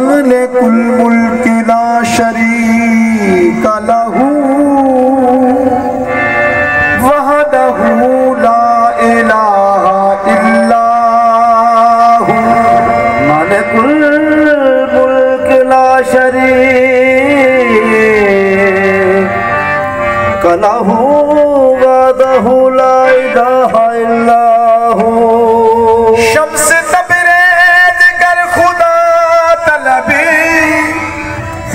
مالک الملک لا شریک لہو وحدہو لا الہ الا ہو۔ مالک الملک لا شریک لہو وحدہو لا الہ الا ہو۔ شمس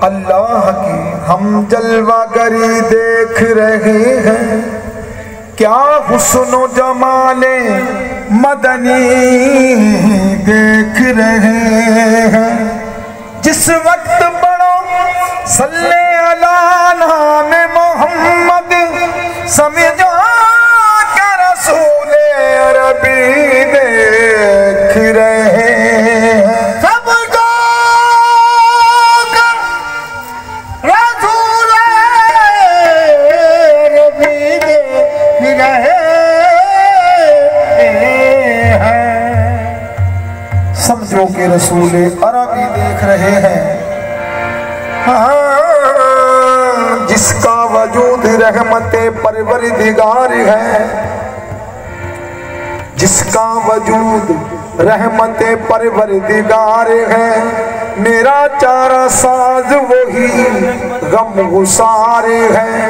اللہ کی ہم جلوہ گری دیکھ رہے ہیں۔ کیا حسن و جمال مدنی دیکھ رہے ہیں۔ جس وقت پڑھو صلی اللہ نام محمد سمجھا رحمت پروردگار ہے۔ جس کا وجود رحمت پروردگار ہے۔ میرا چارہ ساز وہی غم گسار ہے۔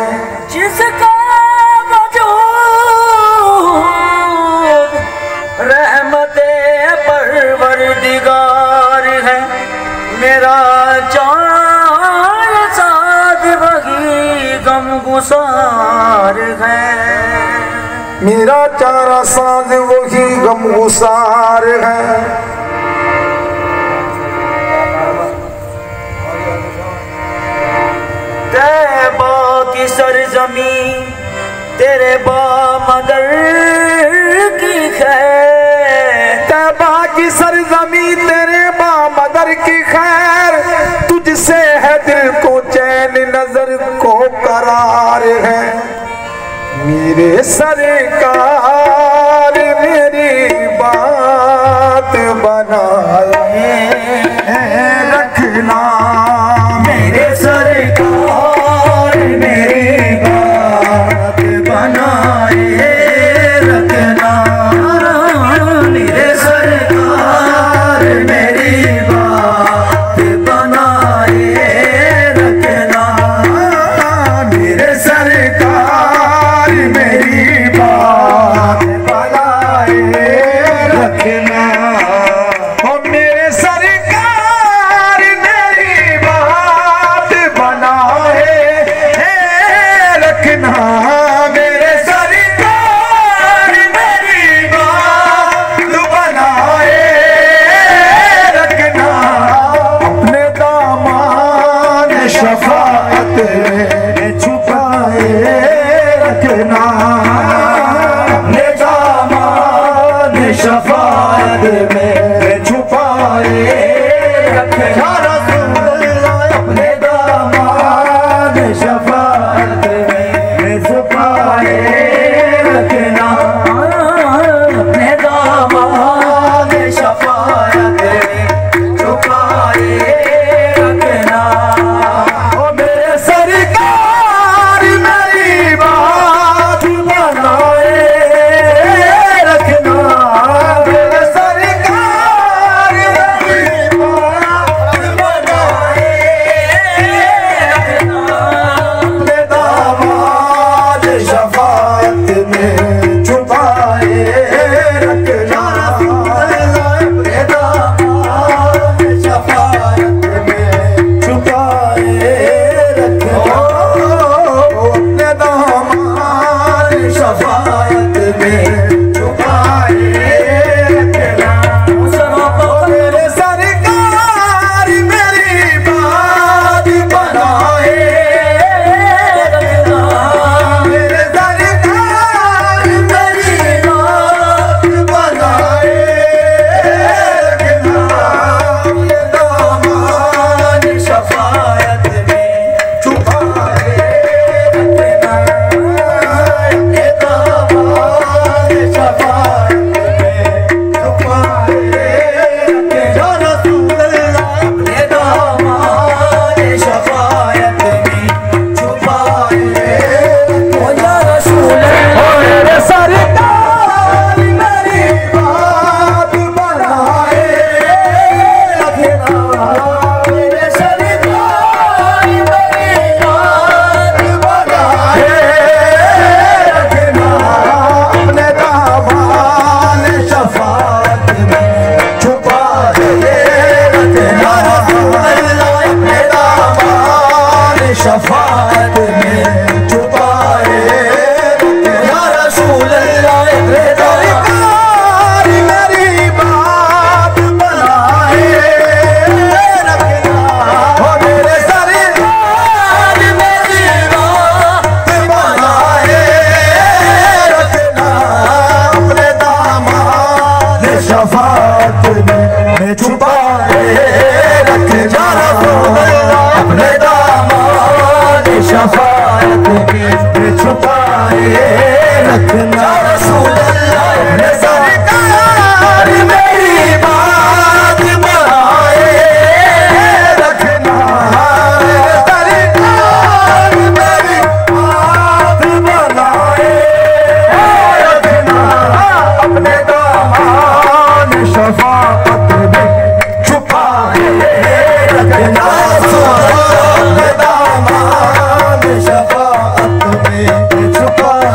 گسار ہے۔ میرا چارہ ساز وہی غم گسار ہے۔ تیبا کی سرزمین، تیرے با مدر کی خیر۔ تیبہ کی سرزمی تیرے با مدر کی خیر۔ تجھ سے ہے دل کو میرے سرکار رکھنا میرے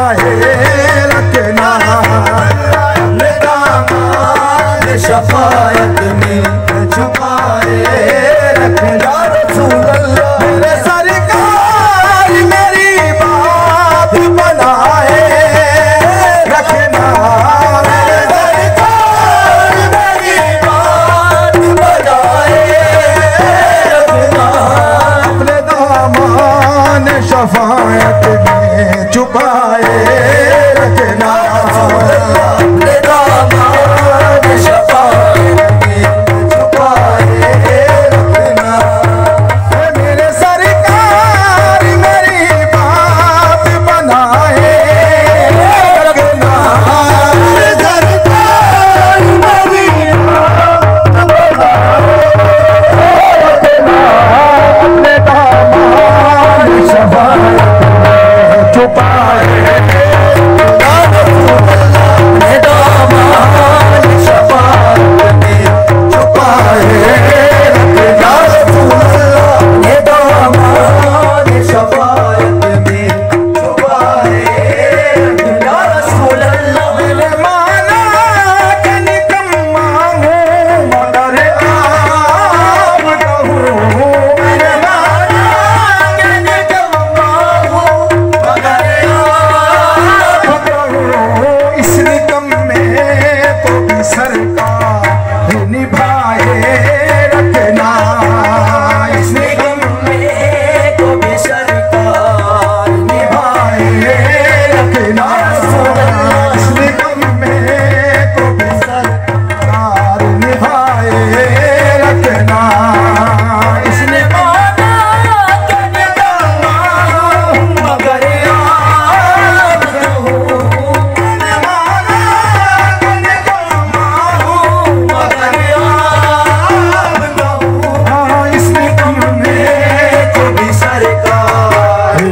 رکھنا داماد شفاعت میں چھپائے رکھنا رسول اللہ میرے رکھنا میرے سرکار دامان شفاعت چھپائے